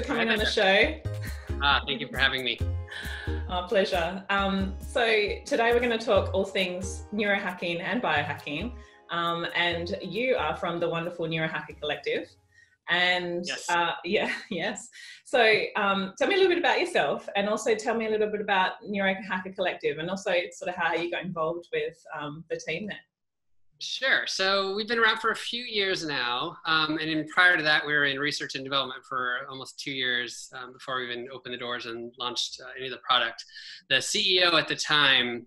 For coming on the show. Ah, thank you for having me. Our pleasure. Um, so today we're going to talk all things neurohacking and biohacking. Um, and you are from the wonderful Neurohacker Collective. And yes. Uh, yeah, yes. So um, tell me a little bit about yourself and also tell me a little bit about Neurohacker Collective and also sort of how you got involved with um, the team there. Sure. So we've been around for a few years now. Um, and in, prior to that, we were in research and development for almost two years um, before we even opened the doors and launched uh, any of the product. The CEO at the time,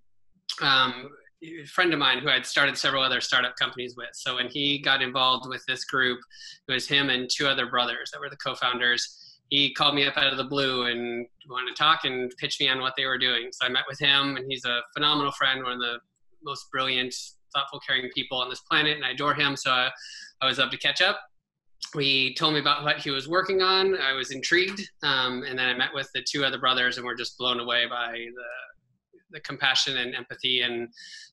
um, a friend of mine who I'd started several other startup companies with. So when he got involved with this group, it was him and two other brothers that were the co-founders. He called me up out of the blue and wanted to talk and pitch me on what they were doing. So I met with him, and he's a phenomenal friend, one of the most brilliant thoughtful, caring people on this planet, and I adore him. So I, I was up to catch up. We told me about what he was working on. I was intrigued, um, and then I met with the two other brothers, and we're just blown away by the the compassion and empathy and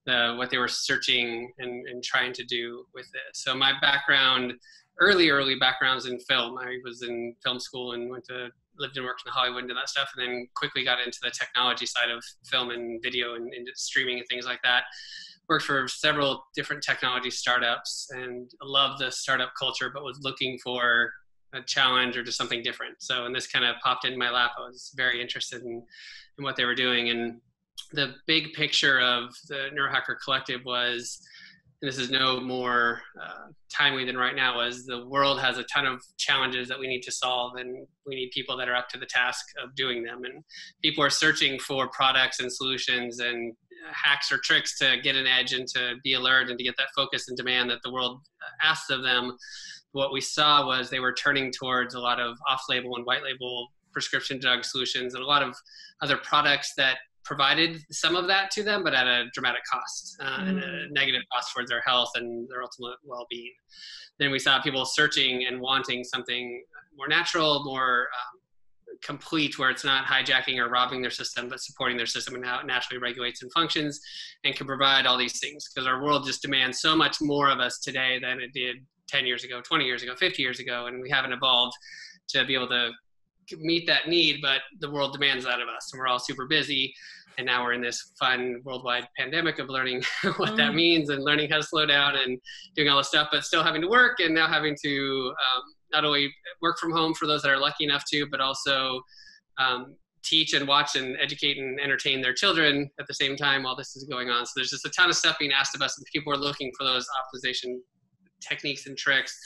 the, what they were searching and, and trying to do with it. So my background, early early backgrounds in film. I was in film school and went to lived and worked in Hollywood and that stuff, and then quickly got into the technology side of film and video and, and streaming and things like that worked for several different technology startups and loved the startup culture, but was looking for a challenge or just something different. So, and this kind of popped in my lap. I was very interested in, in what they were doing. And the big picture of the Neurohacker Collective was, and this is no more uh, timely than right now, was the world has a ton of challenges that we need to solve, and we need people that are up to the task of doing them. And people are searching for products and solutions and hacks or tricks to get an edge and to be alert and to get that focus and demand that the world asks of them. What we saw was they were turning towards a lot of off-label and white-label prescription drug solutions and a lot of other products that provided some of that to them, but at a dramatic cost uh, mm. and a mm. negative cost towards their health and their ultimate well-being. Then we saw people searching and wanting something more natural, more um, complete where it's not hijacking or robbing their system but supporting their system and how it naturally regulates and functions and can provide all these things because our world just demands so much more of us today than it did 10 years ago 20 years ago 50 years ago and we haven't evolved to be able to meet that need but the world demands that of us and we're all super busy and now we're in this fun worldwide pandemic of learning what mm. that means and learning how to slow down and doing all this stuff but still having to work and now having to um, not only work from home for those that are lucky enough to, but also um, teach and watch and educate and entertain their children at the same time while this is going on. So there's just a ton of stuff being asked of us, and people are looking for those optimization techniques and tricks.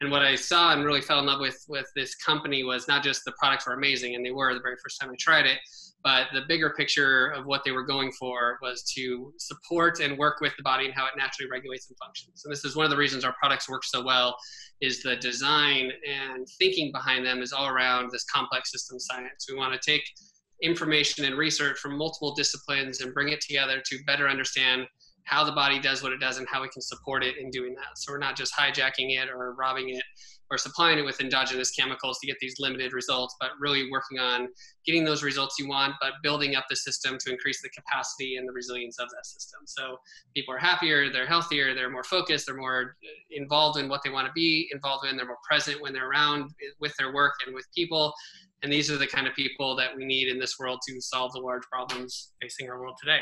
And what I saw and really fell in love with with this company was not just the products were amazing, and they were the very first time I tried it, but the bigger picture of what they were going for was to support and work with the body and how it naturally regulates and functions. And this is one of the reasons our products work so well is the design and thinking behind them is all around this complex system science. We want to take information and research from multiple disciplines and bring it together to better understand how the body does what it does and how we can support it in doing that. So we're not just hijacking it or robbing it or supplying it with endogenous chemicals to get these limited results, but really working on getting those results you want, but building up the system to increase the capacity and the resilience of that system. So people are happier, they're healthier, they're more focused, they're more involved in what they want to be involved in, they're more present when they're around with their work and with people. And these are the kind of people that we need in this world to solve the large problems facing our world today.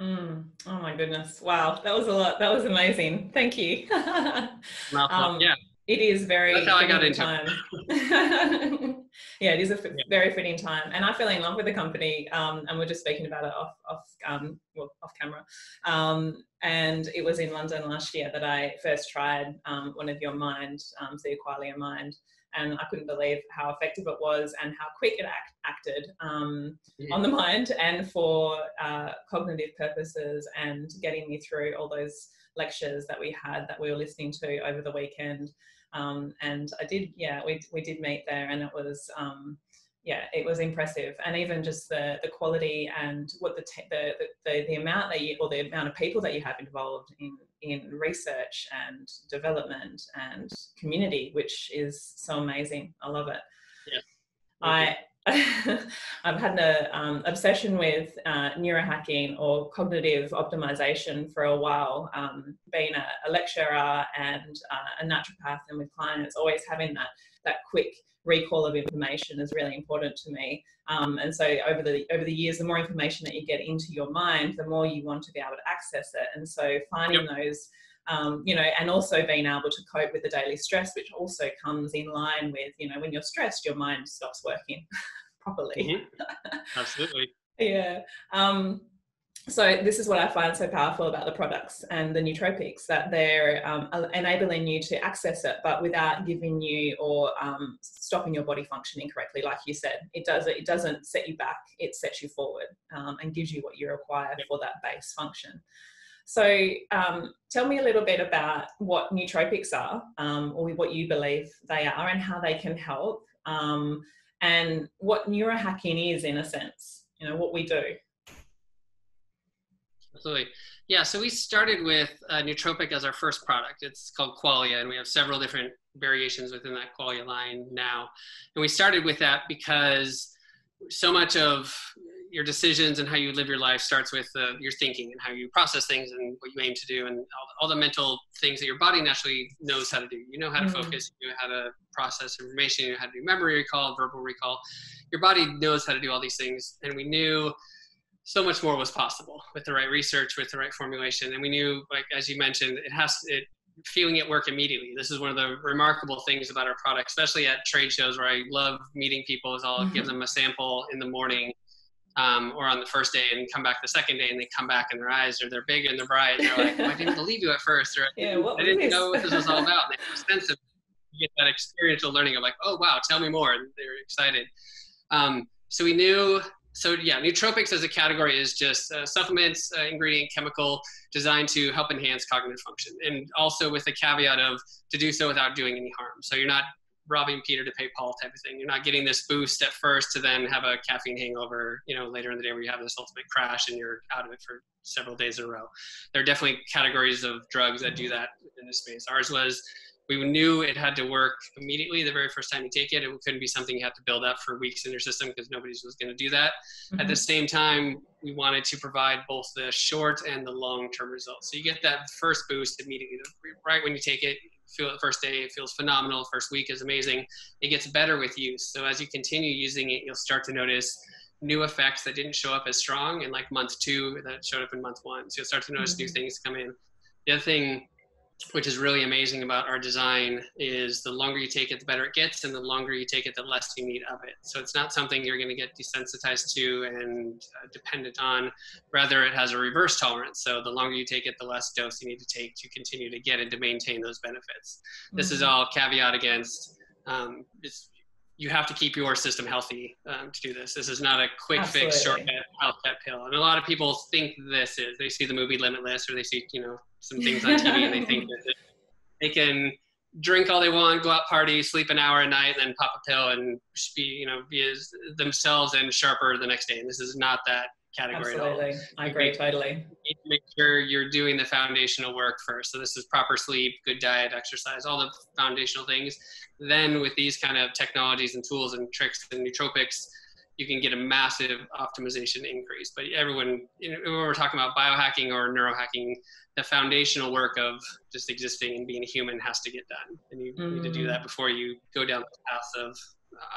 Mm. Oh my goodness. Wow. That was a lot. That was amazing. Thank you. um, yeah. It is very That's how I got into time. yeah, it is a f- yeah. very fitting time. And I fell in love with the company um, and we're just speaking about it off, off, um, well, off camera. Um, and it was in London last year that I first tried um, one of your mind, um, your Qualia mind and I couldn't believe how effective it was and how quick it act, acted um, yeah. on the mind and for uh, cognitive purposes and getting me through all those lectures that we had that we were listening to over the weekend. Um, and I did, yeah, we, we did meet there and it was, um, yeah, it was impressive. And even just the, the quality and what the, the, the, the amount that you, or the amount of people that you have involved in in research and development and community, which is so amazing. I love it. Yeah. I I've had an um, obsession with uh, neurohacking or cognitive optimization for a while. Um, being a, a, lecturer and uh, a naturopath, and with clients, always having that that quick recall of information is really important to me. Um, and so over the over the years, the more information that you get into your mind, the more you want to be able to access it. And so finding yep. those, um, you know, and also being able to cope with the daily stress, which also comes in line with, you know, when you're stressed, your mind stops working properly. Mm-hmm. Absolutely. yeah. Um, so this is what I find so powerful about the products and the nootropics that they're um, enabling you to access it, but without giving you or um, stopping your body functioning correctly. Like you said, it does it doesn't set you back; it sets you forward um, and gives you what you require for that base function. So, um, tell me a little bit about what nootropics are, um, or what you believe they are, and how they can help, um, and what neurohacking is in a sense. You know what we do. Absolutely. Yeah, so we started with uh, Nootropic as our first product. It's called Qualia, and we have several different variations within that Qualia line now. And we started with that because so much of your decisions and how you live your life starts with uh, your thinking and how you process things and what you aim to do and all, all, the mental things that your body naturally knows how to do. You know how to mm-hmm. focus, you know how to process information, you know how to do memory recall, verbal recall. Your body knows how to do all these things. And we knew so much more was possible with the right research, with the right formulation. And we knew, like as you mentioned, it has it feeling it work immediately. This is one of the remarkable things about our product, especially at trade shows where I love meeting people. Is I'll mm-hmm. give them a sample in the morning um, or on the first day and come back the second day and they come back and their eyes are they're big and they're bright. And they're like, oh, I didn't believe you at first, or yeah, I didn't know what this was all about. And they have a sense of you get that experiential learning of like, oh wow, tell me more. And they're excited. Um, so we knew so yeah, nootropics as a category is just uh, supplements, uh, ingredient, chemical designed to help enhance cognitive function, and also with the caveat of to do so without doing any harm. So you're not robbing Peter to pay Paul type of thing. You're not getting this boost at first to then have a caffeine hangover, you know, later in the day where you have this ultimate crash and you're out of it for several days in a row. There are definitely categories of drugs that do that in this space. Ours was we knew it had to work immediately the very first time you take it. It couldn't be something you had to build up for weeks in your system because nobody was going to do that. Mm-hmm. At the mm-hmm. same time, we wanted to provide both the short and the long term results. So you get that first boost immediately, right when you take it. Feel the first day, it feels phenomenal. First week is amazing. It gets better with use. So as you continue using it, you'll start to notice new effects that didn't show up as strong in like month two that showed up in month one. So you'll start to notice mm-hmm. new things come in. The other thing which is really amazing about our design is the longer you take it the better it gets and the longer you take it the less you need of it so it's not something you're going to get desensitized to and uh, dependent on rather it has a reverse tolerance so the longer you take it the less dose you need to take to continue to get and to maintain those benefits mm-hmm. this is mm-hmm. all caveat against um, you have to keep your system healthy um, to do this. This is not a quick Absolutely. fix, shortcut, health pill. And a lot of people think this is. They see the movie Limitless, or they see you know some things on TV, and they think that they can drink all they want, go out party, sleep an hour a night, and then pop a pill and be you know be as themselves and sharper the next day. And this is not that category Absolutely. I agree totally. Need to make sure you're doing the foundational work first. So this is proper sleep, good diet, exercise, all the foundational things. Then with these kind of technologies and tools and tricks and nootropics, you can get a massive optimization increase. But everyone, you know, when we're talking about biohacking or neurohacking, the foundational work of just existing and being a human has to get done. And you mm. need to do that mm. before you go down the path of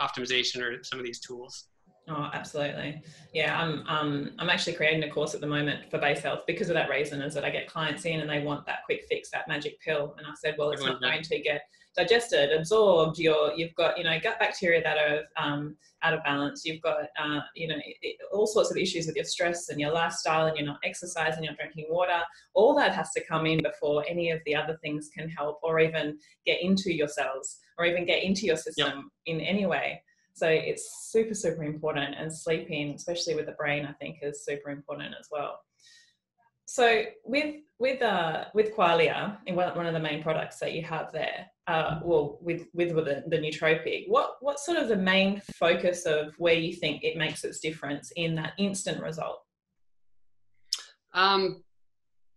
optimization or some of these tools. Oh, absolutely. Yeah, I'm um, I'm actually creating a course at the moment for base health because of that reason is that I get clients in and they want that quick fix, that magic pill, and I said, well, it's not going to get digested, absorbed. You're you've got you know gut bacteria that are um, out of balance. You've got uh, you know it, all sorts of issues with your stress and your lifestyle, and you're not exercising, you're drinking water. All that has to come in before any of the other things can help, or even get into your cells, or even get into your system yep. in any way. So it's super, super important. And sleeping, especially with the brain, I think is super important as well. So with with uh, with Qualia, one of the main products that you have there, uh, well, with with, with the, the nootropic, what what sort of the main focus of where you think it makes its difference in that instant result? Um,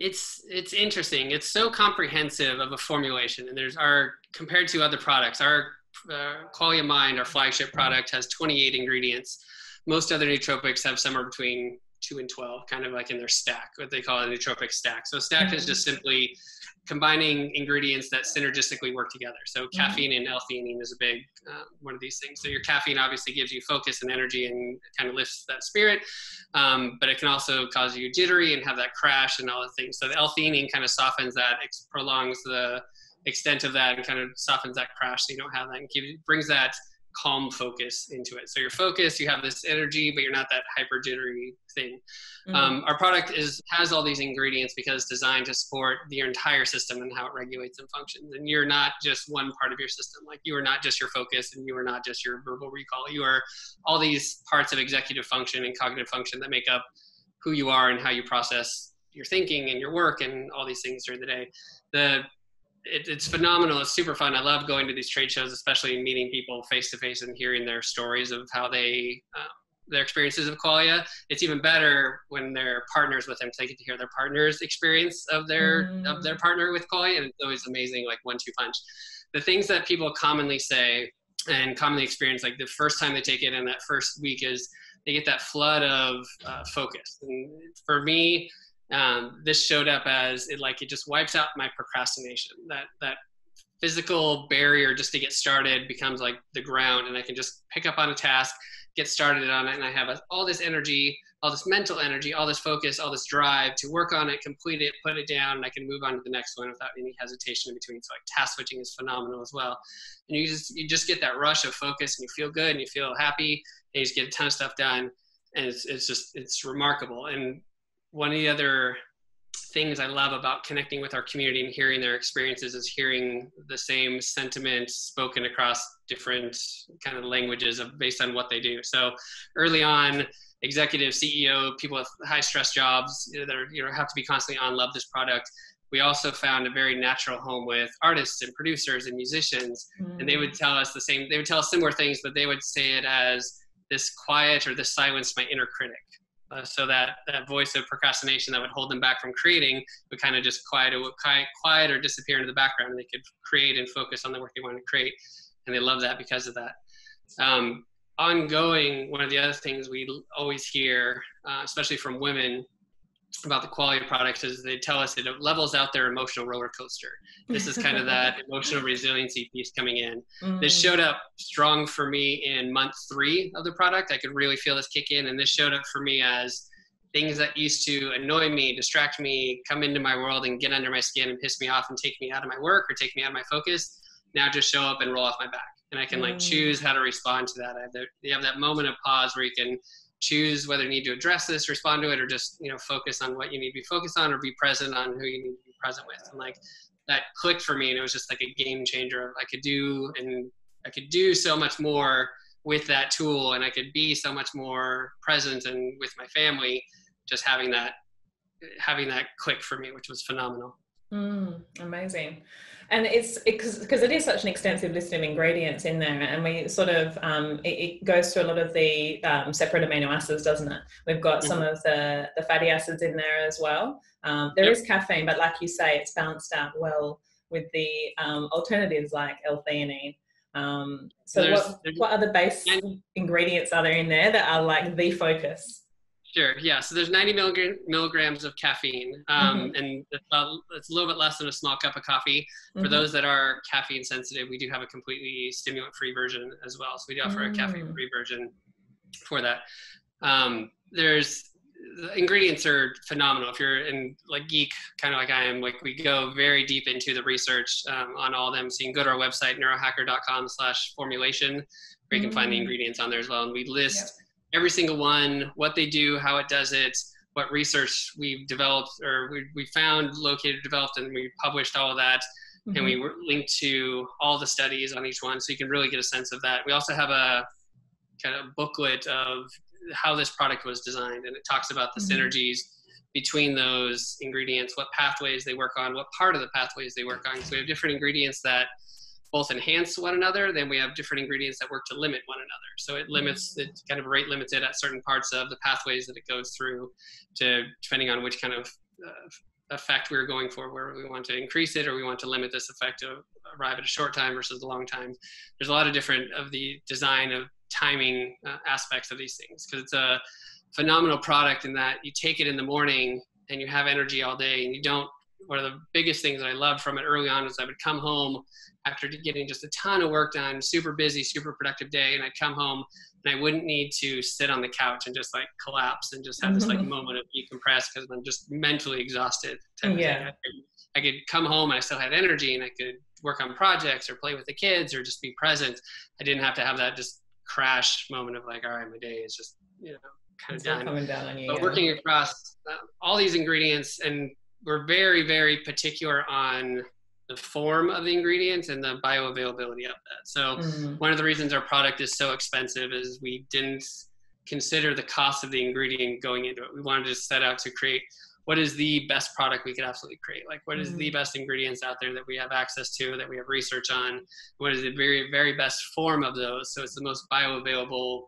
it's it's interesting. It's so comprehensive of a formulation, and there's our compared to other products, our uh, Qualia Mind, our flagship product, has 28 ingredients. Most other nootropics have somewhere between two and 12, kind of like in their stack, what they call a nootropic stack. So stack mm-hmm. is just simply combining ingredients that synergistically work together. So mm-hmm. caffeine and L-theanine is a big uh, one of these things. So your caffeine obviously gives you focus and energy and kind of lifts that spirit, um, but it can also cause you jittery and have that crash and all the things. So the L-theanine kind of softens that, prolongs the extent of that, and kind of softens that crash so you don't have that and keep, brings that calm focus into it. So you're focused, you have this energy, but you're not that hyper jittery thing. Mm-hmm. Um, our product is has all these ingredients because it's designed to support your entire system and how it regulates and functions. And you're not just one part of your system. Like you are not just your focus, and you are not just your verbal recall. You are all these parts of executive function and cognitive function that make up who you are and how you process your thinking and your work and all these things during the day. The it, it's phenomenal. It's super fun. I love going to these trade shows, especially meeting people face to face and hearing their stories of how they uh, their experiences of Qualia. It's even better when they're partners with them because they get to hear their partner's experience of their mm. of their partner with Qualia, and it's always amazing, like one two punch. The things that people commonly say and commonly experience, like the first time they take it and that first week, is they get that flood of uh, focus. And for me, um, this showed up as it like it just wipes out my procrastination. That that physical barrier just to get started becomes like the ground and i can just pick up on a task get started on it and i have all this energy all this mental energy all this focus all this drive to work on it complete it put it down and i can move on to the next one without any hesitation in between. So like task switching is phenomenal as well. And you just you just get that rush of focus and you feel good and you feel happy and you just get a ton of stuff done and it's, it's just it's remarkable. And one of the other things I love about connecting with our community and hearing their experiences is hearing the same sentiment spoken across different kind of languages of based on what they do. So early on, executive, CEO, people with high stress jobs that are, you know have to be constantly on love this product. We also found a very natural home with artists and producers and musicians, mm. and they would tell us the same. They would tell us similar things, but they would say it as this quiet or this silence my inner critic uh, so that that voice of procrastination that would hold them back from creating would kind of just quiet, quiet, quiet or disappear into the background, and they could create and focus on the work they want to create, and they love that because of that. Um, ongoing, one of the other things we always hear, uh, especially from women, about the quality of products is they tell us it levels out their emotional roller coaster. This is kind of that emotional resiliency piece coming in. Mm. This showed up strong for me in month three of the product. I could really feel this kick in, and this showed up for me as things that used to annoy me, distract me, come into my world and get under my skin and piss me off and take me out of my work or take me out of my focus. Now just show up and roll off my back, and I can like mm. choose how to respond to that. I have the, you have that moment of pause where you can choose whether you need to address this, respond to it, or just you know focus on what you need to be focused on, or be present on who you need to be present with. And like that clicked for me, and it was just like a game changer. I could do and I could do so much more with that tool, and I could be so much more present and with my family. Just having that having that click for me, which was phenomenal. Mm, amazing and it's because it, it is such an extensive list of ingredients in there and we sort of um, it, it, goes through a lot of the um, separate amino acids doesn't it we've got mm-hmm. some of the, the fatty acids in there as well um, There yep. is caffeine but like you say it's balanced out well with the um, alternatives like l-theanine um, so there's, what, there's, what other base ingredients are there in there that are like the focus Sure. Yeah. So there's 90 milligram, milligrams of caffeine, um, mm-hmm. and it's, it's, a little bit less than a small cup of coffee. For mm-hmm. those that are caffeine sensitive, we do have a completely stimulant-free version as well. So we do offer mm. a caffeine-free version for that. Um, there's the ingredients are phenomenal. If you're in like geek, kind of like I am, like we go very deep into the research um, on all of them. So you can go to our website, neurohacker.com/slash formulation, where you can mm. find the mm. ingredients on there as well, and we list. Yep every single one, what they do, how it does it, what research we've developed or we, we found, located, developed, and we published all of that. Mm-hmm. And we mm-hmm. linked to all the studies on each one, so you can really get a sense of that. We also have a kind of booklet of how this product was designed, and it talks about the mm-hmm. synergies between those ingredients, what pathways they work on, what part of the pathways they work on. So we have different ingredients that both enhance one another, then we have different ingredients that work to limit one another. So it limits, mm-hmm. it kind of rate limits it at certain parts of the pathways that it goes through to depending on which kind of uh, effect we are going for, where we want to increase it or we want to limit this effect to arrive at a short time versus a long time. There's a lot of different of the design of timing uh, aspects of these things because it's a phenomenal product in that you take it in the morning and you have energy all day and you don't one of the biggest things that I loved from it early on was I would come home after getting just a ton of work done, super busy, super productive day, and I'd come home and I wouldn't need to sit on the couch and just like collapse and just have this like moment of decompress because I'm just mentally exhausted. Yeah. I could come home and I still had energy and I could work on projects or play with the kids or just be present. I didn't have to have that just crash moment of like, all right, my day is just, you know, kind It's of done. coming down on you. But yeah. working across uh, all these ingredients, and we're very, very particular on the form of the ingredients and the bioavailability of that. So Mm, one of the reasons our product is so expensive is we didn't consider the cost of the ingredient going into it. We wanted to set out to create what is the best product we could absolutely create. Like what is the best ingredients out there that we have access to, that we have research on. What is the very, very best form of those? So it's the most bioavailable,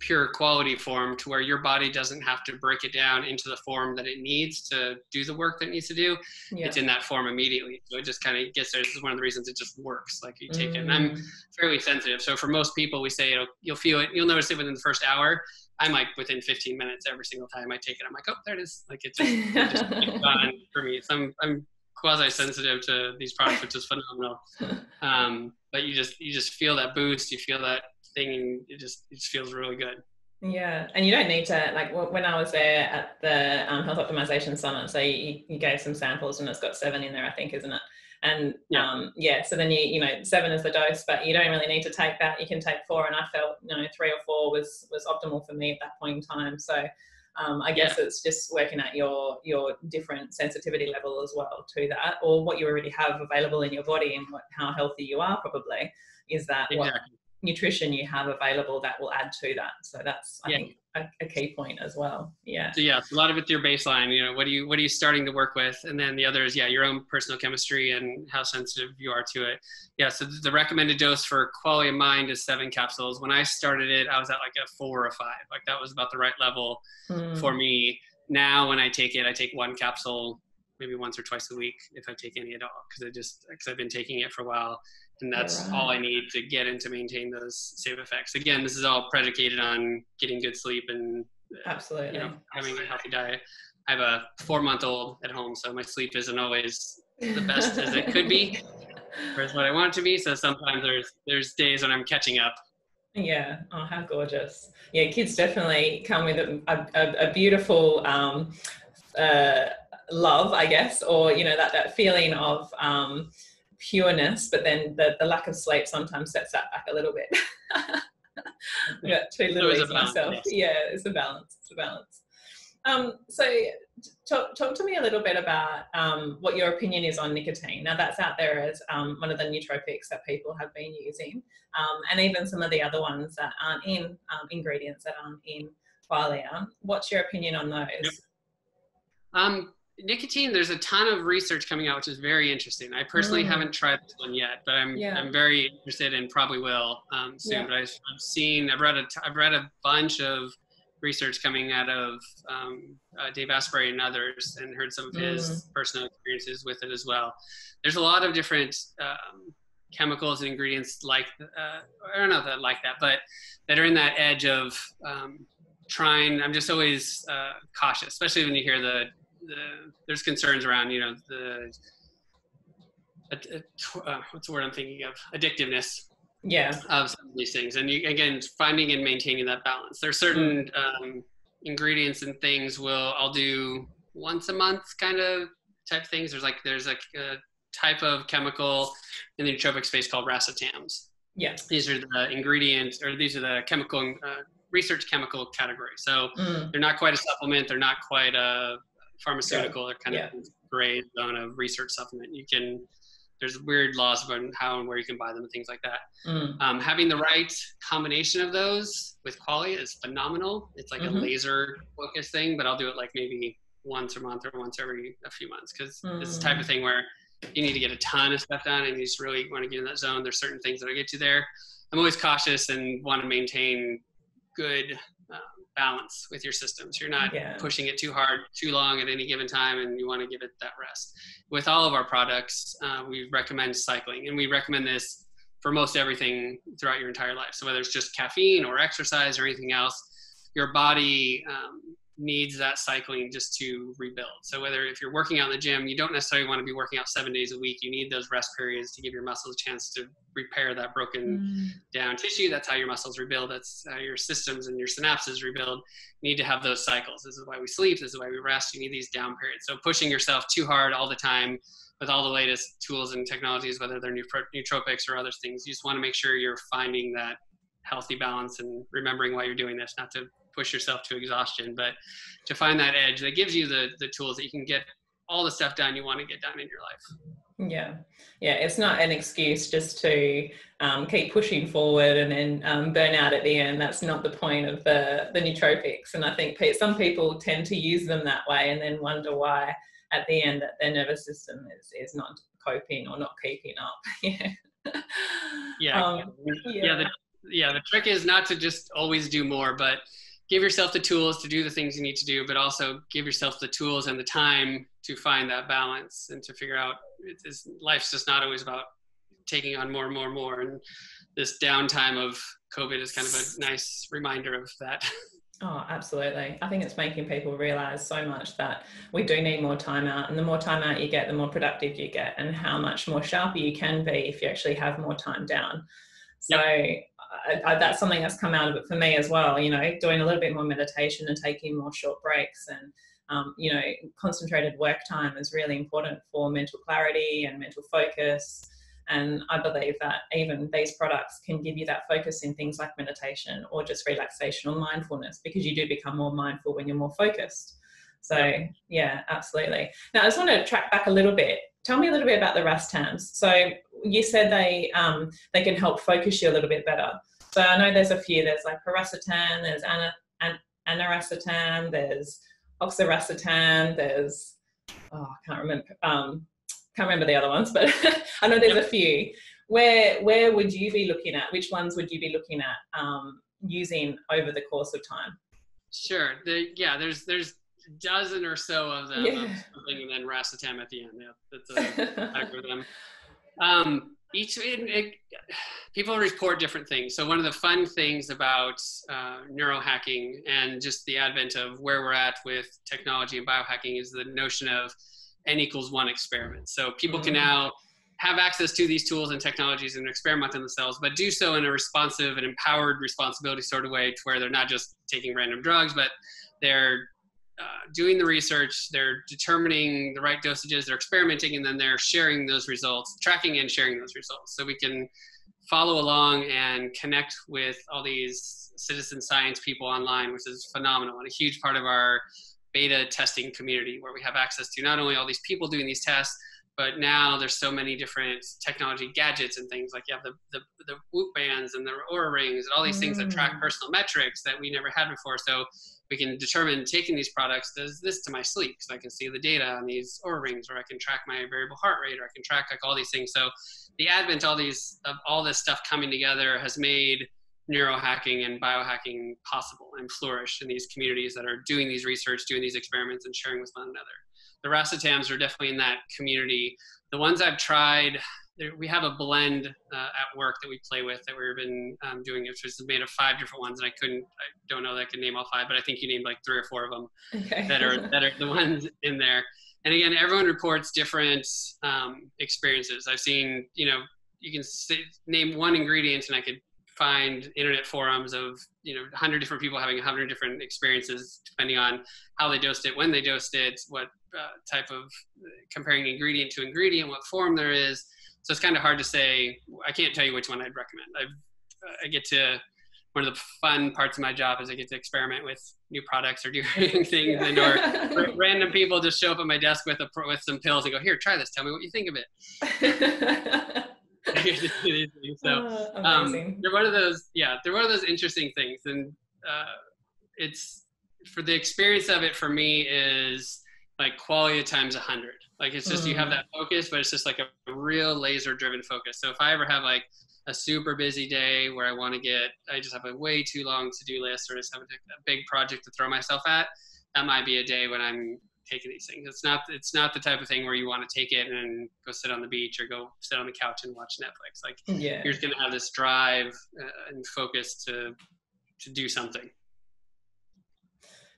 pure quality form to where your body doesn't have to break it down into the form that it needs to do the work that it needs to do yeah. it's in that form immediately. So it just kind of gets there. This is one of the reasons it just works. Like you take it, and I'm Mm, fairly sensitive. So for most people, we say it'll, you'll feel it, you'll notice it within the first hour. I'm like within 15 minutes every single time I take it. I'm like, oh, there it is. Like it just, it just it's gone for me. So I'm I'm quasi sensitive to these products, which is phenomenal. Um, but you just you just feel that boost. You feel that thing, and it just it just feels really good. Yeah, and you don't need to like when I was there at the um, health optimization summit. So you, you gave some samples, and it's got seven in there, I think, isn't it? And Yeah. um, yeah, so then you you know seven is the dose, but you don't really need to take that. You can take four, and I felt you know three or four was was optimal for me at that point in time. So um, I guess it's just working at your your different sensitivity level as well to that, or what you already have available in your body and what, how healthy you are. Probably is that what Exactly. Nutrition you have available that will add to that. So that's I Yeah. think a, a key point as well. Yeah. So yeah, a lot of it's your baseline. You know, what do you what are you starting to work with, and then the other is yeah, your own personal chemistry and how sensitive you are to it. Yeah. So the recommended dose for Qualia Mind is seven capsules. When I started it, I was at like a four or five. Like that was about the right level Mm. for me. Now when I take it, I take one capsule maybe once or twice a week if I take any at all, because I just because I've been taking it for a while, and that's all I need to get and to maintain those safe effects. Again, this is all predicated on getting good sleep and Absolutely. you know, having a healthy diet. I have a four month old at home, so my sleep isn't always the best as it could be, or as what I want it to be. So sometimes there's there's days when I'm catching up. Yeah. Oh, how gorgeous. Yeah, kids definitely come with a, a, a beautiful um, uh, love, I guess, or you know that that feeling of um, pureness, but then the, the lack of sleep sometimes sets that back a little bit. Got two little Always a eats balance, myself. yes. Yeah, it's a balance. It's a balance. Um, so, talk, talk to me a little bit about um, what your opinion is on nicotine. Now, that's out there as um, one of the nootropics that people have been using, um, and even some of the other ones that aren't in um, ingredients that aren't in Qualia. What's your opinion on those? Yep. Um, nicotine, there's a ton of research coming out, which is very interesting. I personally Mm. haven't tried this one yet, but I'm Yeah. I'm very interested and probably will um, soon. Yeah. But I've, I've seen, I've read a, I've read a bunch of research coming out of um, uh, Dave Asprey and others, and heard some of his personal experiences with it as well. There's a lot of different um, chemicals and ingredients like, uh, I don't know that like that, but that are in that edge of um, trying. I'm just always uh, cautious, especially when you hear the, the there's concerns around, you know, the uh, uh, what's the word I'm thinking of? Addictiveness Yeah. of some of these things. And you, again, finding and maintaining that balance. There's certain um, ingredients and things will I'll do once a month kind of type things. There's like there's like a type of chemical in the nootropic space called racetams. Yeah. These are the ingredients, or these are the chemical uh, research chemical category. So Mm. they're not quite a supplement. They're not quite a pharmaceutical. They're kind Yeah. of gray zone of research supplement. You can there's weird laws about how and where you can buy them and things like that. Mm. Um, having the right combination of those with Qualia is phenomenal. It's like Mhm. a laser focus thing, but I'll do it like maybe once a month or once every a few months because it's the type of thing where you need to get a ton of stuff done and you just really want to get in that zone. There's certain things that I get you there. I'm always cautious and want to maintain good balance with your systems. You're not Yeah. pushing it too hard, too long at any given time, and you want to give it that rest. With all of our products, uh, we recommend cycling, and we recommend this for most everything throughout your entire life. So whether it's just caffeine or exercise or anything else, your body um, needs that cycling just to rebuild. So whether if you're working out in the gym, you don't necessarily want to be working out seven days a week. You need those rest periods to give your muscles a chance to repair that broken mm. down tissue. That's how your muscles rebuild. That's how your systems and your synapses rebuild. You need to have those cycles. This is why we sleep. This is why we rest. You need these down periods. So pushing yourself too hard all the time with all the latest tools and technologies, whether they're new nootropics or other things, you just want to make sure you're finding that healthy balance and remembering why you're doing this, not to push yourself to exhaustion, but to find that edge that gives you the the tools that you can get all the stuff done you want to get done in your life. Yeah, yeah, it's not an excuse just to um, keep pushing forward and then um, burn out at the end. That's not the point of the the nootropics. And I think some people tend to use them that way and then wonder why at the end that their nervous system is is not coping or not keeping up. yeah. Yeah, um, yeah. yeah the, yeah. The trick is not to just always do more, but give yourself the tools to do the things you need to do, but also give yourself the tools and the time to find that balance and to figure out life's just not always about taking on more and more and more. And this downtime of COVID is kind of a nice reminder of that. Oh, absolutely. I think it's making people realize so much that we do need more time out. And the more time out you get, the more productive you get, and how much more sharper you can be if you actually have more time down. So yep. I, I, that's something that's come out of it for me as well. You know, doing a little bit more meditation and taking more short breaks and um, you know, concentrated work time is really important for mental clarity and mental focus. And I believe that even these products can give you that focus in things like meditation or just relaxation or mindfulness because you do become more mindful when you're more focused. So, yeah, absolutely. Now, I just want to track back a little bit. Tell me a little bit about the racetams. So, you said they um, they can help focus you a little bit better. So I know there's a few. There's like piracetam, there's ana, an, aniracetam, there's oxiracetam, there's oh I can't remember um, can't remember the other ones, but I know there's yep. a few. Where where would you be looking at? Which ones would you be looking at um, using over the course of time? Sure. The, yeah, there's there's a dozen or so of them, yeah. and then racetam at the end. Yeah, that's a acronym. Um, each it, it, people report different things. So one of the fun things about uh, neurohacking and just the advent of where we're at with technology and biohacking is the notion of n equals one experiment. So people can mm-hmm. now have access to these tools and technologies and experiment on themselves, but do so in a responsive and empowered responsibility sort of way to where they're not just taking random drugs, but they're uh, doing the research, they're determining the right dosages, they're experimenting, and then they're sharing those results, tracking and sharing those results. So we can follow along and connect with all these citizen science people online, which is phenomenal and a huge part of our beta testing community where we have access to not only all these people doing these tests, but now there's so many different technology gadgets and things like you have the, the, the Whoop bands and the Oura rings and all these mm. things that track mm. personal metrics that we never had before. So we can determine taking these products does this to my sleep because I can see the data on these Oura rings, or I can track my variable heart rate, or I can track like all these things. So the advent all these of all this stuff coming together has made neurohacking and biohacking possible and flourish in these communities that are doing these research, doing these experiments, and sharing with one another. The racetams are definitely in that community. The ones I've tried there, we have a blend uh, at work that we play with that we've been um, doing, which is made of five different ones. And I couldn't, I don't know that I could name all five, but I think you named like three or four of them okay. that are that are the ones in there. And again, everyone reports different um, experiences. I've seen, you know, you can say, name one ingredient, and I could find internet forums of you know 100 different people having 100 different experiences depending on how they dosed it when they dosed it what uh, type of uh, comparing ingredient to ingredient what form there is so it's kind of hard to say. I can't tell you which one I'd recommend. I've, uh, I get to one of the fun parts of my job is I get to experiment with new products or doing things, and or random people just show up at my desk with a with some pills and go, "Here, try this. Tell me what you think of it." so uh, um, they're one of those. Yeah, they're one of those interesting things, and uh, it's for the experience of it for me is like Qualia times a hundred. Like it's just mm. you have mm. that focus, but it's just like a real laser driven focus. So if I ever have like a super busy day where I want to get, I just have a way too long to do list or just have a, a big project to throw myself at, that might be a day when I'm taking these things. It's not it's not the type of thing where you want to take it and go sit on the beach or go sit on the couch and watch Netflix. Like yeah. you're just gonna have this drive uh, and focus to to do something.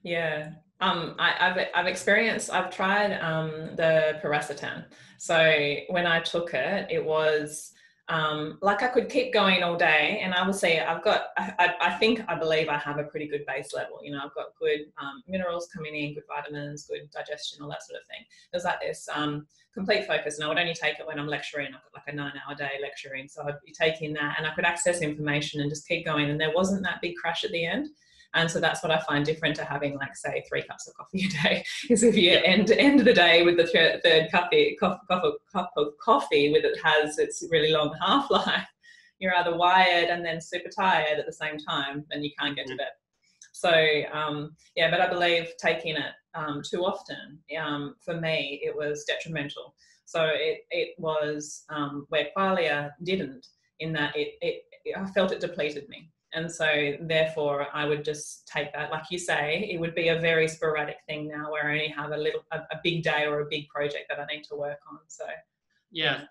Yeah. Um, I, have I've experienced, I've tried um, the piracetam. So when I took it, it was um, like I could keep going all day, and I will say I've got. I, I, think I believe I have a pretty good base level. You know, I've got good um, minerals coming in, good vitamins, good digestion, all that sort of thing. There's like this um, complete focus, and I would only take it when I'm lecturing. I've got like a nine-hour day lecturing, so I'd be taking that, and I could access information and just keep going. And there wasn't that big crash at the end. And so that's what I find different to having, like, say, three cups of coffee a day. Is if you end end the day with the third, third coffee, cup, of coffee with it has its really long half life, you're either wired and then super tired at the same time, and you can't get to mm. bed. So um, yeah, but I believe taking it um, too often um, for me it was detrimental. So it it was um, where qualia didn't, in that it, it I felt it depleted me. And so, therefore, I would just take that. Like you say, it would be a very sporadic thing now where I only have a little, a, a big day or a big project that I need to work on. So, yeah,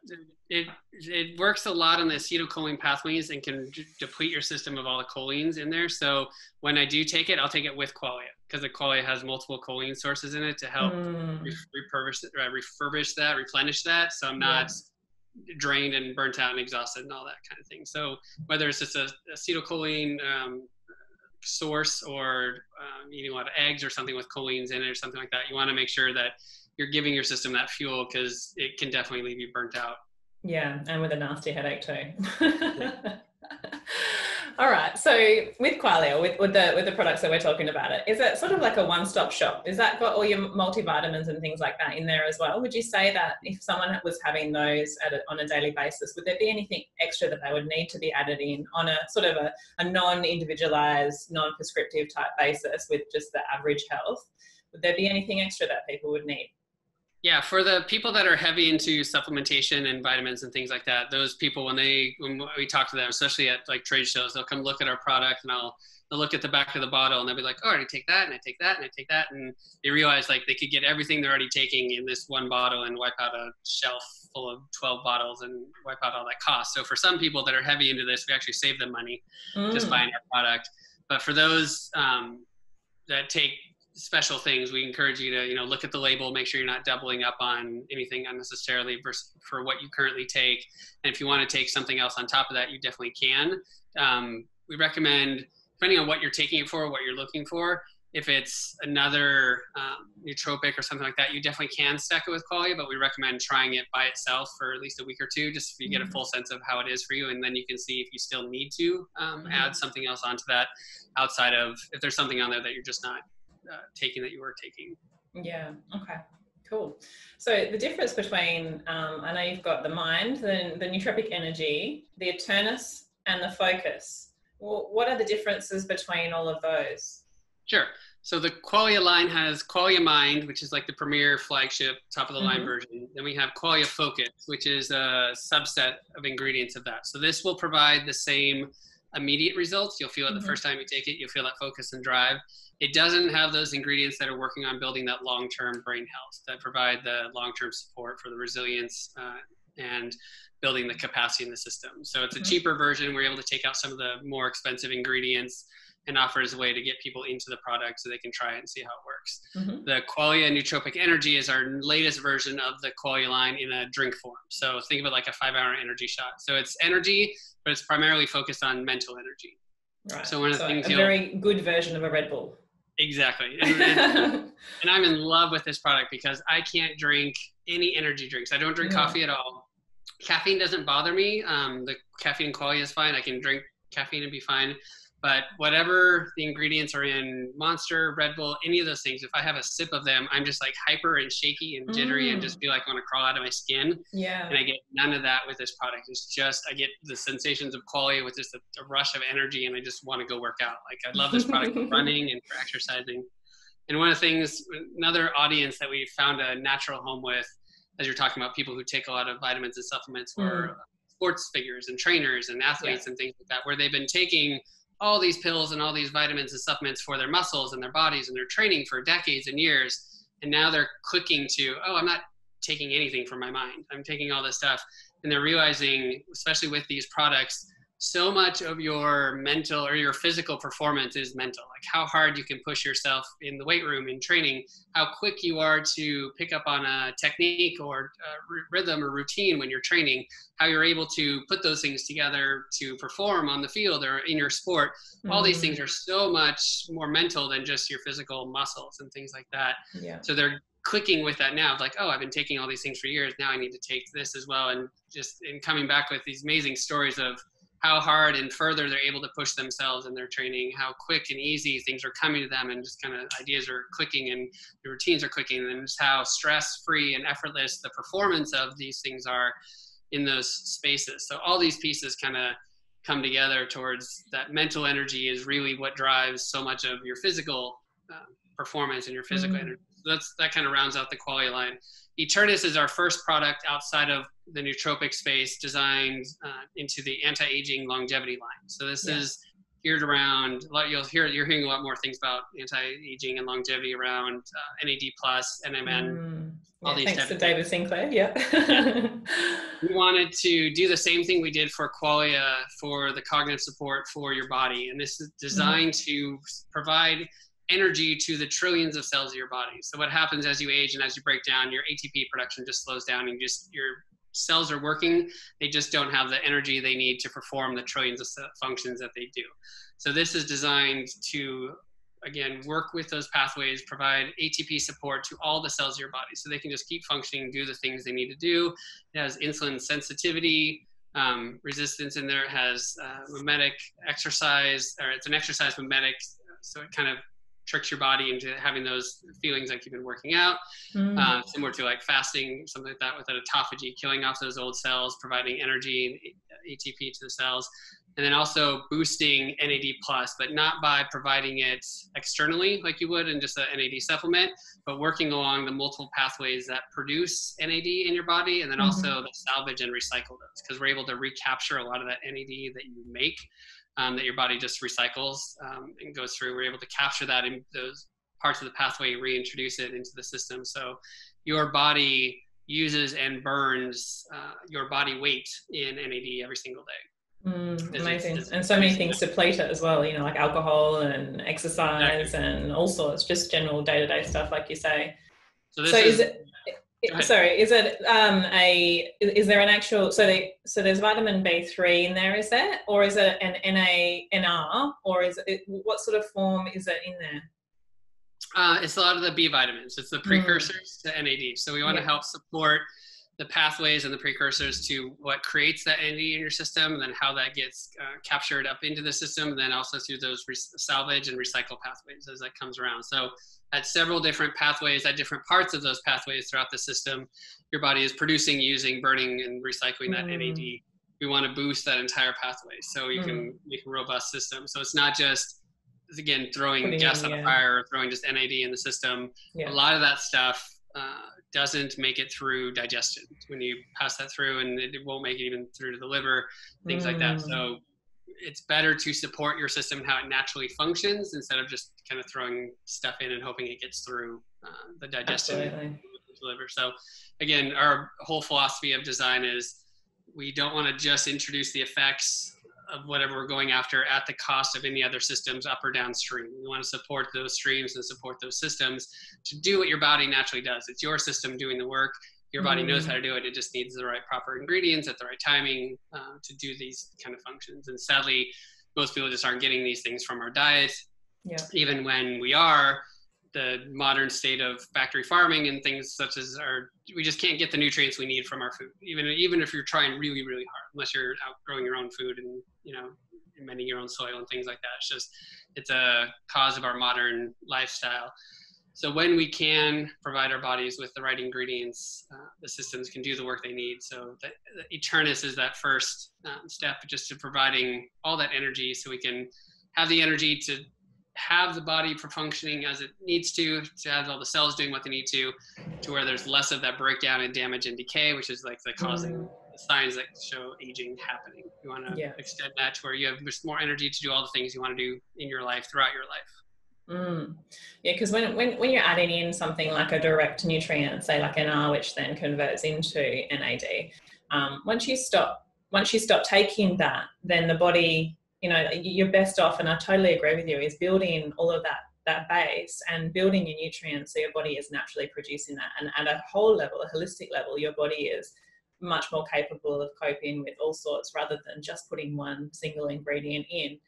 it it works a lot on the acetylcholine pathways and can d- deplete your system of all the cholines in there. So when I do take it, I'll take it with qualia because the qualia has multiple choline sources in it to help mm. re- refurbish, uh, refurbish that, replenish that. So I'm not drained and burnt out and exhausted and all that kind of thing. So whether it's just a acetylcholine um, source or um, eating a lot of eggs or something with cholines in it or something like that, you want to make sure that you're giving your system that fuel because it can definitely leave you burnt out. Yeah, and with a nasty headache too. All right. So with Qualia, with, with the with the products that we're talking about, it is it sort of like a one-stop shop? Is that got all your multivitamins and things like that in there as well? Would you say that if someone was having those a, on a daily basis, would there be anything extra that they would need to be added in on a sort of a, a non-individualized, non-prescriptive type basis with just the average health? Would there be anything extra that people would need? Yeah, for the people that are heavy into supplementation and vitamins and things like that, those people when they when we talk to them, especially at like trade shows, they'll come look at our product and I'll they'll look at the back of the bottle and they'll be like, oh, I already take that and I take that and I take that and they realize like they could get everything they're already taking in this one bottle and wipe out a shelf full of 12 bottles and wipe out all that cost. So for some people that are heavy into this, we actually save them money mm. just buying our product. But for those um, that take special things we encourage you to you know look at the label make sure you're not doubling up on anything unnecessarily for what you currently take and if you want to take something else on top of that you definitely can um, we recommend depending on what you're taking it for what you're looking for if it's another um, nootropic or something like that you definitely can stack it with qualia but we recommend trying it by itself for at least a week or two just so you get a mm-hmm. full sense of how it is for you and then you can see if you still need to um, mm-hmm. add something else onto that outside of if there's something on there that you're just not uh, taking that you were taking. Yeah. Okay. Cool. So the difference between um, I know you've got the mind, the the nootropic energy, the Eternus, and the focus. Well, what are the differences between all of those? Sure. So the Qualia line has Qualia Mind, which is like the premier flagship, top of the line mm-hmm. version. Then we have Qualia Focus, which is a subset of ingredients of that. So this will provide the same immediate results. You'll feel it mm-hmm. the first time you take it. You'll feel that focus and drive it doesn't have those ingredients that are working on building that long-term brain health that provide the long-term support for the resilience uh, and building the capacity in the system so it's a mm-hmm. cheaper version we're able to take out some of the more expensive ingredients and offer as a way to get people into the product so they can try it and see how it works. Mm-hmm. The Qualia Nootropic Energy is our latest version of the Qualia line in a drink form. So think of it like a five hour energy shot. So it's energy, but it's primarily focused on mental energy. Right. So one of the so things a very good version of a Red Bull. Exactly. And, and, and, I'm in love with this product because I can't drink any energy drinks. I don't drink yeah. coffee at all. Caffeine doesn't bother me. Um, the caffeine quality is fine. I can drink caffeine and be fine. But whatever the ingredients are in Monster, Red Bull, any of those things, if I have a sip of them, I'm just like hyper and shaky and jittery mm. and just feel like I want to crawl out of my skin. Yeah. And I get none of that with this product. It's just, I get the sensations of Qualia with just a, a rush of energy and I just want to go work out. Like I love this product for running and for exercising. And one of the things, another audience that we found a natural home with, as you're talking about people who take a lot of vitamins and supplements, were mm. sports figures and trainers and athletes yeah. and things like that, where they've been taking all these pills and all these vitamins and supplements for their muscles and their bodies and their training for decades and years and now they're clicking to oh i'm not taking anything for my mind. I'm taking all this stuff. And they're realizing especially with these products so much of your mental or your physical performance is mental like how hard you can push yourself in the weight room in training how quick you are to pick up on a technique or a rhythm or routine when you're training how you're able to put those things together to perform on the field or in your sport mm-hmm. all these things mm. are so much more mental than just your physical muscles and things like that yeah. so they're clicking with that now like oh i've been taking all these things for years now i need to take this as well and just in coming back with these amazing stories of how hard and further they're able to push themselves in their training, how quick and easy things are coming to them, and just kind of ideas are clicking and the routines are clicking, and just how stress free and effortless the performance of these things are in those spaces. So, all these pieces kind of come together towards that mental energy is really what drives so much of your physical uh, performance and your physical mm-hmm. energy. So that's that kind of rounds out the Qualia line. Eternus is our first product outside of the nootropic space designed uh, into the anti-aging longevity line. So this yeah. is geared around. You'll hear you're hearing a lot more things about anti-aging and longevity around uh, NAD plus, NMN. Mm. All yeah, these thanks to David Sinclair. Yeah. yeah. We wanted to do the same thing we did for Qualia for the cognitive support for your body, and this is designed mm. to provide energy to the trillions of cells of your body. So what happens as you age and as you break down, your ATP production just slows down and just your cells are working. They just don't have the energy they need to perform the trillions of functions that they do. So this is designed to again work with those pathways provide atp support to all the cells of your body so they can just keep functioning do the things they need to do it has insulin sensitivity um, resistance in there it has uh, mimetic exercise or it's an exercise mimetic so it kind of tricks your body into having those feelings like you've been working out, mm. uh, similar to like fasting, something like that with an autophagy, killing off those old cells, providing energy and ATP to the cells, and then also boosting NAD plus, but not by providing it externally like you would in just an NAD supplement, but working along the multiple pathways that produce NAD in your body, and then mm-hmm. also the salvage and recycle those because we're able to recapture a lot of that NAD that you make um, that your body just recycles um, and goes through. We're able to capture that in those parts of the pathway, reintroduce it into the system. So your body uses and burns uh, your body weight in NAD every single day. Mm, amazing. and so many things deplete it as well, you know, like alcohol and exercise exactly. and all sorts, just general day to day stuff, like you say. So, so is, is it, Sorry, is it um, a is there an actual so they so there's vitamin B3 in there is there or is it an NA or is it what sort of form is it in there? Uh, it's a lot of the B vitamins. It's the hmm. precursors mm. to NAD. So we want yeah. to help support the pathways and the precursors to what creates that NAD in your system, and then how that gets uh, captured up into the system, and then also through those re- salvage and recycle pathways as that comes around. So at several different pathways, at different parts of those pathways throughout the system, your body is producing, using, burning, and recycling that mm. NAD. We want to boost that entire pathway so you mm. can make a robust system. So it's not just again throwing Putting gas on a fire or throwing just NAD in the system. Yeah. A lot of that stuff uh, doesn't make it through digestion when you pass that through, and it, won't make it even through to the liver, things mm. like that. So mm it's better to support your system how it naturally functions instead of just kind of throwing stuff in and hoping it gets through uh, the digestion the liver. So again, our whole philosophy of design is we don't want to just introduce the effects of whatever we're going after at the cost of any other systems up or downstream. We want to support those streams and support those systems to do what your body naturally does. It's your system doing the work your body knows how to do it. It just needs the right proper ingredients at the right timing uh, to do these kind of functions. And sadly, most people just aren't getting these things from our diet. Yeah. Even when we are, the modern state of factory farming and things such as our, we just can't get the nutrients we need from our food. Even even if you're trying really really hard, unless you're out growing your own food and you know mending your own soil and things like that. It's just it's a cause of our modern lifestyle. So when we can provide our bodies with the right ingredients, uh, the systems can do the work they need. So the, Eternus is that first um, step, just to providing all that energy, so we can have the energy to have the body for functioning as it needs to, to have all the cells doing what they need to, to where there's less of that breakdown and damage and decay, which is like the causing mm. the signs that show aging happening. You want to yeah. extend that to where you have just more energy to do all the things you want to do in your life throughout your life. Mm. Yeah, because when, when, when you're adding in something like a direct nutrient, say like NR, which then converts into NAD, um, once you stop once you stop taking that, then the body, you know, you're best off, and I totally agree with you, is building all of that that base and building your nutrients so your body is naturally producing that. And at a whole level, a holistic level, your body is much more capable of coping with all sorts rather than just putting one single ingredient in. Yep.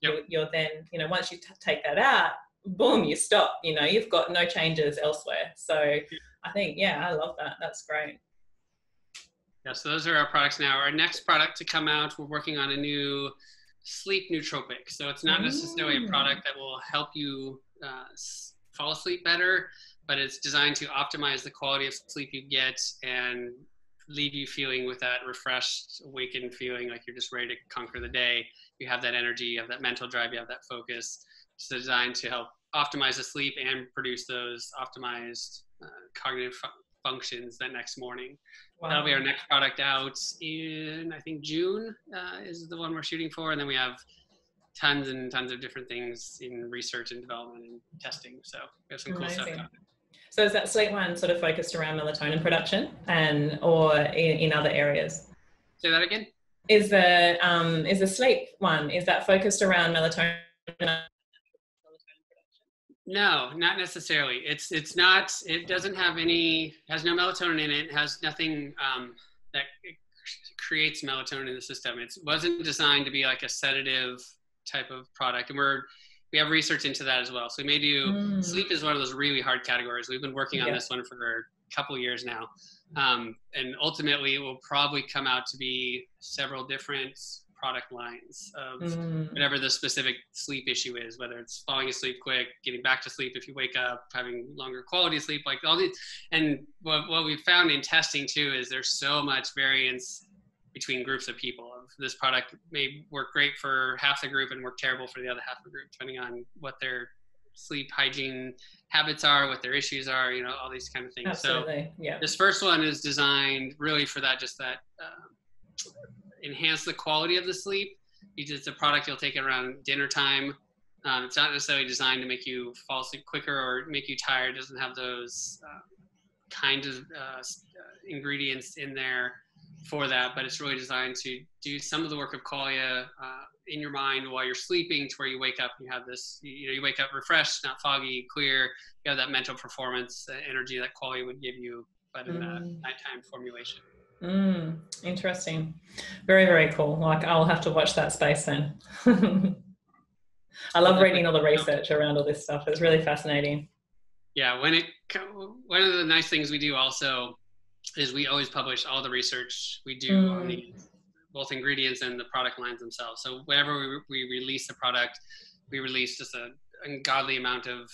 You're, you're, then, you know, once you t- take that out, boom, you stop. You know, you've got no changes elsewhere. So I think, yeah, I love that. That's great. Yeah, so those are our products now. Our next product to come out, we're working on a new sleep nootropic. So it's not necessarily a product that will help you uh, fall asleep better, but it's designed to optimize the quality of sleep you get and leave you feeling with that refreshed, awakened feeling like you're just ready to conquer the day. You have that energy, you have that mental drive, you have that focus. It's designed to help optimize the sleep and produce those optimized uh, cognitive fu- functions that next morning. Wow. That'll be our next product out in, I think, June uh, is the one we're shooting for. And then we have tons and tons of different things in research and development and testing. So we have some Amazing. cool stuff coming. So is that sleep one sort of focused around melatonin production and or in, in other areas? Say that again. Is the um, is the sleep one is that focused around melatonin? No, not necessarily. It's it's not. It doesn't have any. Has no melatonin in it. Has nothing um, that creates melatonin in the system. It wasn't designed to be like a sedative type of product, and we're we have research into that as well. So we may do mm. sleep is one of those really hard categories. We've been working on yeah. this one for a couple years now, um, and ultimately it will probably come out to be several different product lines of mm. whatever the specific sleep issue is, whether it's falling asleep quick, getting back to sleep if you wake up, having longer quality sleep, like all these. And what, what we found in testing too is there's so much variance between groups of people. This product may work great for half the group and work terrible for the other half of the group, depending on what their sleep hygiene habits are, what their issues are, you know, all these kind of things. Absolutely. So yeah. This first one is designed really for that, just that uh, enhance the quality of the sleep. It's a product you'll take around dinner time. Um, it's not necessarily designed to make you fall asleep quicker or make you tired. It doesn't have those uh, kind of uh, ingredients in there for that, but it's really designed to do some of the work of qualia uh, in your mind while you're sleeping to where you wake up and you have this, you know, you wake up refreshed, not foggy, clear. You have that mental performance uh, energy that qualia would give you, but in mm. that nighttime formulation. Mm, interesting. Very, very cool. Like I'll have to watch that space then. I love reading all the research around all this stuff. It's really fascinating. Yeah, when it one of the nice things we do also is we always publish all the research we do mm. on the both ingredients and the product lines themselves. So whenever we, we release a product, we release just a ungodly amount of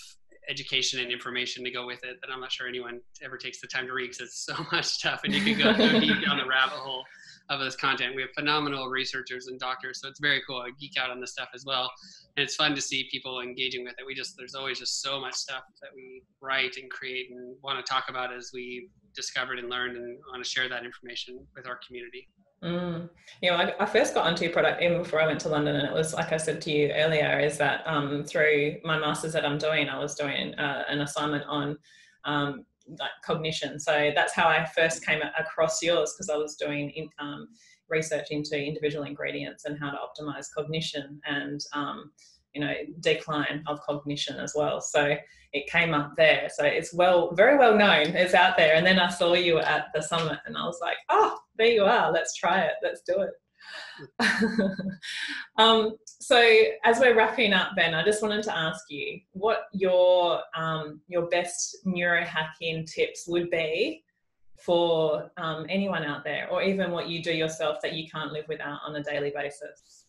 education and information to go with it that I'm not sure anyone ever takes the time to read because it's so much stuff and you can go, deep down the rabbit hole of this content. We have phenomenal researchers and doctors, so it's very cool. I geek out on this stuff as well, and it's fun to see people engaging with it. We just there's always just so much stuff that we write and create and want to talk about as we discovered and learned, and want to share that information with our community. Mm. You know, I, I, first got onto your product even before I went to London, and it was like I said to you earlier, is that um, through my masters that I'm doing, I was doing uh, an assignment on um, like cognition. So that's how I first came across yours because I was doing in, um, research into individual ingredients and how to optimize cognition and um, you know decline of cognition as well. So it came up there. So it's well, very well known. It's out there. And then I saw you at the summit, and I was like, oh, there you are. Let's try it. Let's do it. um, so as we're wrapping up, Ben, I just wanted to ask you what your um, your best neurohacking tips would be for um, anyone out there, or even what you do yourself that you can't live without on a daily basis.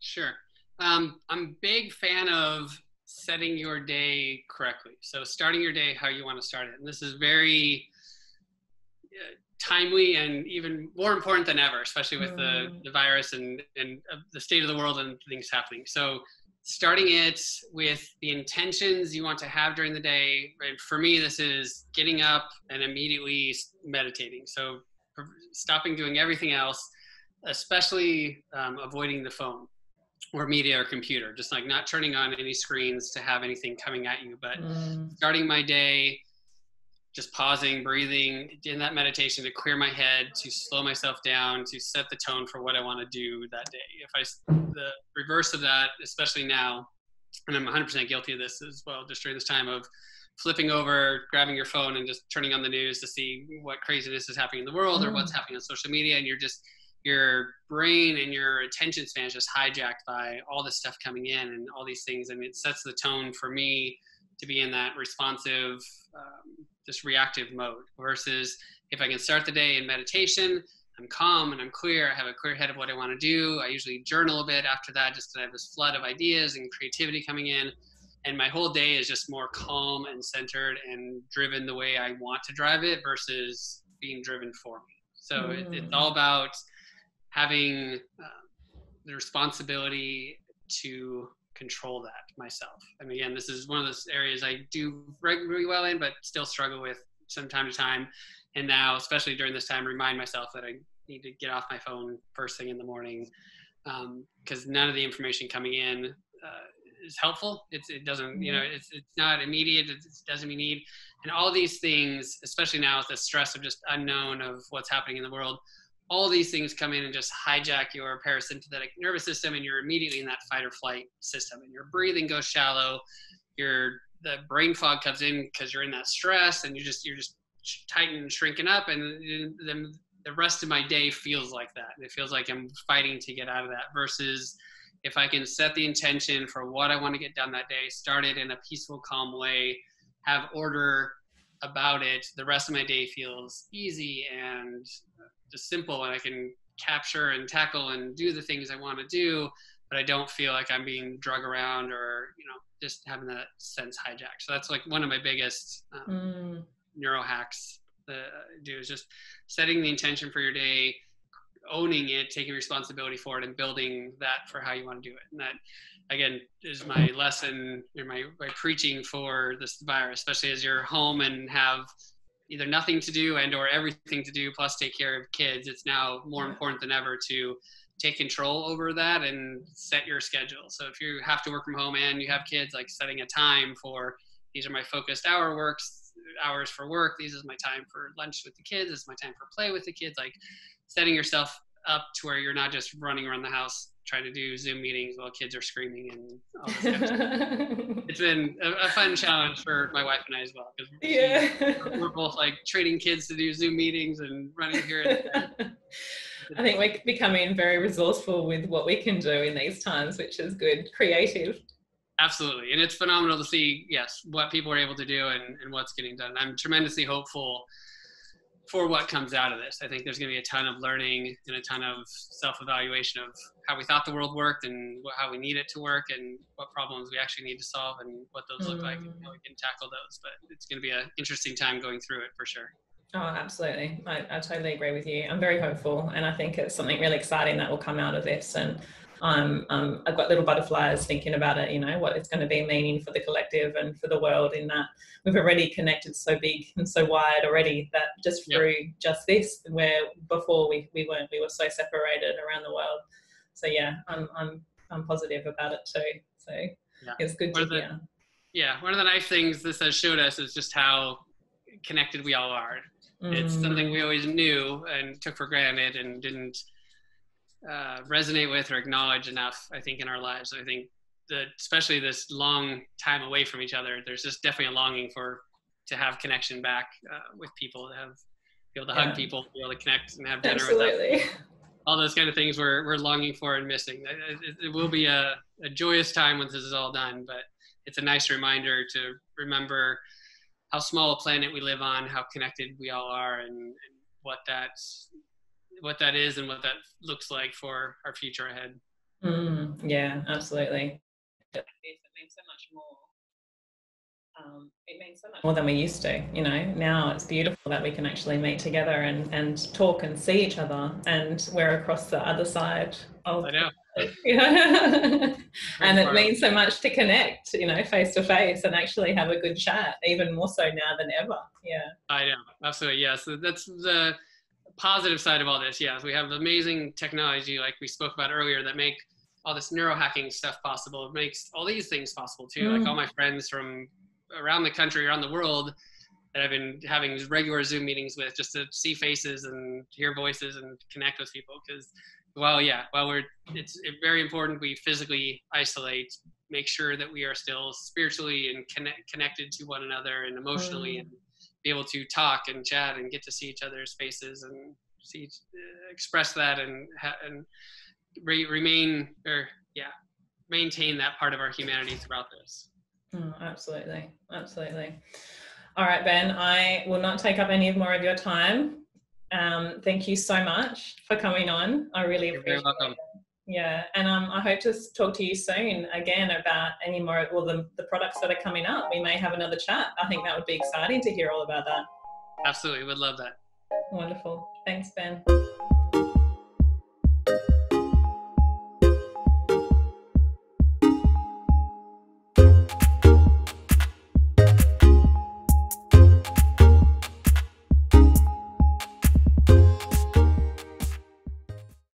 Sure. Um, I'm a big fan of setting your day correctly. So starting your day how you want to start it, and this is very uh, timely and even more important than ever, especially with the, mm. the virus and, and uh, the state of the world and things happening. So starting it with the intentions you want to have during the day. And for me, this is getting up and immediately meditating. So stopping doing everything else, especially um, avoiding the phone or media or computer, just like not turning on any screens to have anything coming at you, but mm. starting my day just pausing, breathing in that meditation to clear my head, to slow myself down, to set the tone for what I want to do that day. If I, the reverse of that, especially now, and I'm 100% guilty of this as well, just during this time of flipping over, grabbing your phone, and just turning on the news to see what craziness is happening in the world mm. or what's happening on social media, and you're just your brain and your attention span is just hijacked by all this stuff coming in and all these things, and it sets the tone for me to be in that responsive, um, just reactive mode. Versus if I can start the day in meditation, I'm calm and I'm clear. I have a clear head of what I want to do. I usually journal a bit after that, just to have this flood of ideas and creativity coming in and my whole day is just more calm and centered and driven the way I want to drive it versus being driven for me. So mm. it, it's all about having uh, the responsibility to control that myself. And again, this is one of those areas I do really well in, but still struggle with from time to time. And now, especially during this time, remind myself that I need to get off my phone first thing in the morning because um, none of the information coming in uh, is helpful. It's, it doesn't, you know, mm-hmm. it's, it's not immediate. It doesn't mean need. And all these things, especially now with the stress of just unknown of what's happening in the world, all these things come in and just hijack your parasympathetic nervous system and you're immediately in that fight or flight system and your breathing goes shallow. Your, the brain fog comes in because you're in that stress and you just, you're just tightening and shrinking up and then the rest of my day feels like that. It feels like I'm fighting to get out of that versus if I can set the intention for what I want to get done that day, start it in a peaceful, calm way, have order about it, the rest of my day feels easy and just simple, and I can capture and tackle and do the things I want to do, but I don't feel like I'm being drug around or you know just having that sense hijacked. So that's like one of my biggest um, mm. neuro hacks that I do is just setting the intention for your day, owning it, taking responsibility for it, and building that for how you want to do it. And that, again, is my lesson or my, my preaching for this virus, especially as you're home and have either nothing to do and or everything to do plus take care of kids it's now more important than ever to take control over that and set your schedule. So if you have to work from home and you have kids like setting a time for these are my focused hour works hours for work these is my time for lunch with the kids this is my time for play with the kids like setting yourself up to where you're not just running around the house trying to do Zoom meetings while kids are screaming and all this kind of stuff. It's been a, a, fun challenge for my wife and I as well because yeah. we're both like training kids to do Zoom meetings and running here. I think we're becoming very resourceful with what we can do in these times, which is good, creative. Absolutely. And it's phenomenal to see, yes, what people are able to do and, and what's getting done. I'm tremendously hopeful for what comes out of this. I think there's going to be a ton of learning and a ton of self-evaluation of how we thought the world worked and what, how we need it to work and what problems we actually need to solve and what those look like and how we can tackle those. But it's going to be an interesting time going through it for sure. Oh, absolutely. I, I totally agree with you. I'm very hopeful and I think it's something really exciting that will come out of this. And um, um, I've got little butterflies thinking about it, you know, what it's going to be meaning for the collective and for the world in that we've already connected so big and so wide already that just through yep. just this, where before we, we weren't, we were so separated around the world. So yeah, I'm, I'm, I'm positive about it too. So yeah. it's good one to hear. yeah. One of the nice things this has showed us is just how connected we all are. Mm. It's something we always knew and took for granted and didn't uh, resonate with or acknowledge enough, I think, in our lives. I think that especially this long time away from each other, there's just definitely a longing for to have connection back uh, with people, to have be able to yeah. hug people, be able to connect and have dinner Absolutely. with them. All those kind of things we're, we're longing for and missing. It, it, will be a, a joyous time when this is all done, but it's a nice reminder to remember how small a planet we live on, how connected we all are, and, and what that's what that is and what that looks like for our future ahead. Mm, yeah, absolutely. It means so much more. Um, it means so much more than we used to. You know, now it's beautiful that we can actually meet together and, and talk and see each other, and we're across the other side of. I know. and it means so much to connect, you know, face to face and actually have a good chat, even more so now than ever. Yeah. I know, absolutely. Yes, yeah. so that's the positive side of all this, yes, we have amazing technology like we spoke about earlier that make all this neurohacking stuff possible. It makes all these things possible too. Mm. Like all my friends from around the country, around the world, that I've been having regular Zoom meetings with just to see faces and hear voices and connect with people. Because, well, yeah, while we're, it's very important we physically isolate, make sure that we are still spiritually and connect, connected to one another and emotionally, mm. and be able to talk and chat and get to see each other's faces and see express that and and re- remain or yeah maintain that part of our humanity throughout this. Oh, absolutely, absolutely. All right, Ben, I will not take up any of more of your time. Um, thank you so much for coming on. I really You're appreciate it. Yeah, and um, I hope to talk to you soon again about any more, well, the, the products that are coming up. We may have another chat. I think that would be exciting to hear all about that. Absolutely, would love that. Wonderful. Thanks, Ben.